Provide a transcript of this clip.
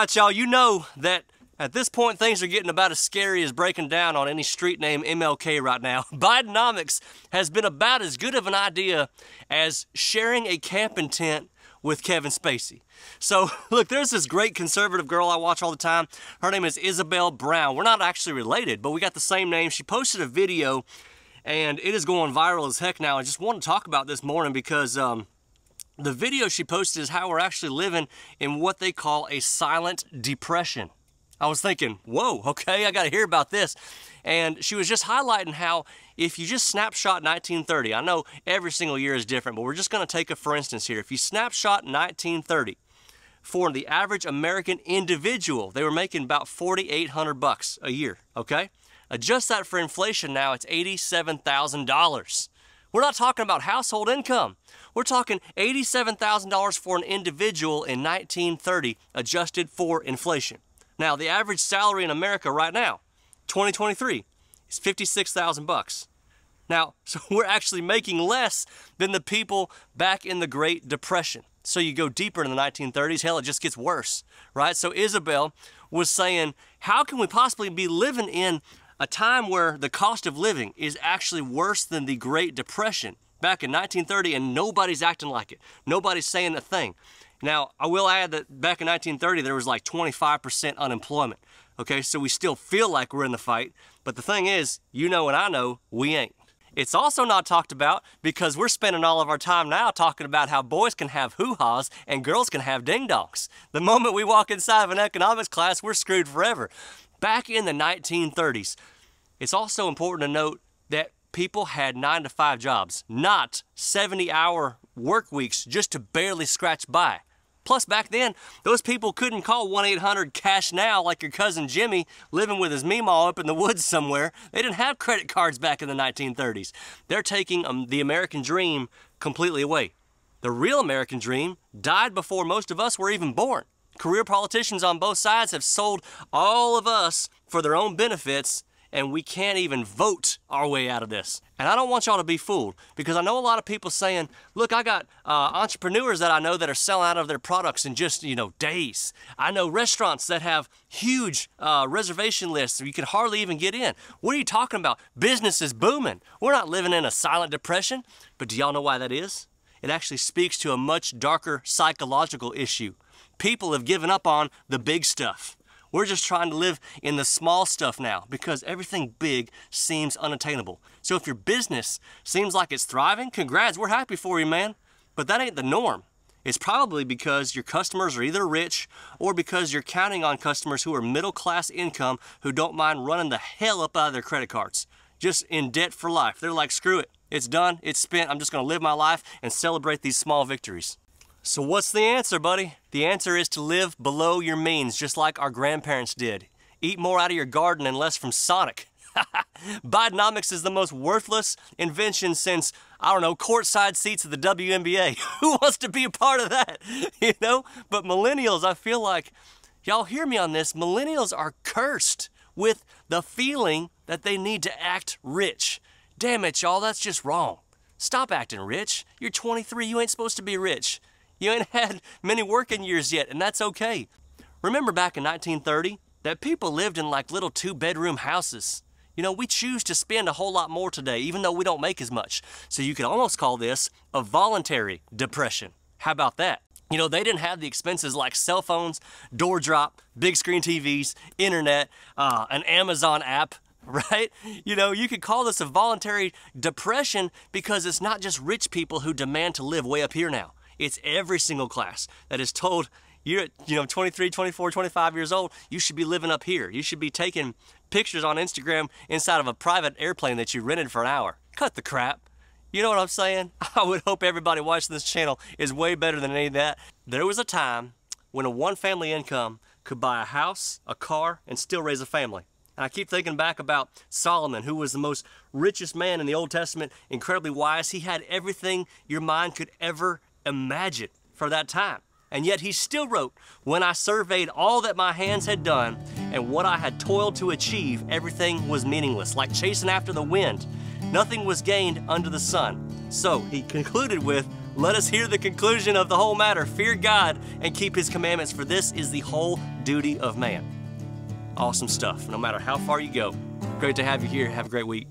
right, y'all, you know that at this point things are getting about as scary as breaking down on any street name MLK right now. Bidenomics has been about as good of an idea as sharing a camping tent with Kevin Spacey. So, look, there's this great conservative girl I watch all the time. Her name is Isabel Brown. We're not actually related, but we got the same name. She posted a video and it is going viral as heck now. I just want to talk about this morning because um, the video she posted is how we're actually living in what they call a silent depression. I was thinking, whoa, okay, I got to hear about this. And she was just highlighting how if you just snapshot 1930, I know every single year is different, but we're just to take a for instance here. If you snapshot 1930, for the average American individual, they were making about 4,800 bucks a year, okay? Adjust that for inflation now, it's $87,000. We're not talking about household income. We're talking $87,000 for an individual in 1930 adjusted for inflation. Now, the average salary in America right now, 2023, is 56,000 bucks. Now, so we're actually making less than the people back in the Great Depression. So you go deeper in the 1930s, hell, it just gets worse, right? So Isabel was saying, how can we possibly be living in a time where the cost of living is actually worse than the Great Depression back in 1930 and nobody's acting like it. Nobody's saying a thing. Now, I will add that back in 1930 there was like 25% unemployment. Okay, so we still feel like we're in the fight, but the thing is, you know and I know, we ain't. It's also not talked about because we're spending all of our time now talking about how boys can have hoo-haws and girls can have ding-dongs. The moment we walk inside of an economics class, we're screwed forever back in the 1930s. It's also important to note that people had nine to five jobs, not 70 hour work weeks just to barely scratch by. Plus, back then, those people couldn't call 1 800 Cash Now like your cousin Jimmy living with his Meemaw up in the woods somewhere. They didn't have credit cards back in the 1930s. They're taking um, the American dream completely away. The real American dream died before most of us were even born. Career politicians on both sides have sold all of us for their own benefits and we can't even vote our way out of this. And I don't want y'all to be fooled because I know a lot of people saying, look, I got uh, entrepreneurs that I know that are selling out of their products in just, you know, days. I know restaurants that have huge uh, reservation lists you can hardly even get in. What are you talking about? Business is booming. We're not living in a silent depression. But do y'all know why that is? It actually speaks to a much darker psychological issue people have given up on the big stuff. We're just trying to live in the small stuff now because everything big seems unattainable. So if your business seems like it's thriving, congrats, we're happy for you, man. But that ain't the norm. It's probably because your customers are either rich or because you're counting on customers who are middle class income who don't mind running the hell up out of their credit cards. Just in debt for life. They're like, screw it. It's done. It's spent. I'm just to live my life and celebrate these small victories. So what's the answer, buddy? The answer is to live below your means, just like our grandparents did. Eat more out of your garden and less from Sonic. Bidenomics is the most worthless invention since, I don't know, courtside seats at the WNBA. Who wants to be a part of that? You know? But millennials, I feel like, y'all hear me on this, millennials are cursed with the feeling that they need to act rich. Damn it, y'all, that's just wrong. Stop acting rich. You're 23, you ain't supposed to be rich. You ain't had many working years yet, and that's okay. Remember back in 1930 that people lived in like little two bedroom houses. You know, we choose to spend a whole lot more today, even though we don't make as much. So you could almost call this a voluntary depression. How about that? You know, they didn't have the expenses like cell phones, door drop, big screen TVs, internet, uh, an Amazon app, right? You know, you could call this a voluntary depression because it's not just rich people who demand to live way up here now. It's every single class that is told you're you know 23 24 25 years old you should be living up here. You should be taking pictures on instagram inside of a private airplane that you rented for an hour. Cut the crap. You know what i'm saying? I would hope everybody watching this channel is way better than any of that. There was a time when a one family income could buy a house a car and still raise a family and I keep thinking back about Solomon, who was the most richest man in the Old Testament, incredibly wise. He had everything your mind could ever imagine for that time. And yet he still wrote, When I surveyed all that my hands had done and what I had toiled to achieve, everything was meaningless, like chasing after the wind. Nothing was gained under the sun. So he concluded with, Let us hear the conclusion of the whole matter. Fear God and keep His commandments, for this is the whole duty of man. Awesome stuff, no matter how far you go. Great to have you here. Have a great week.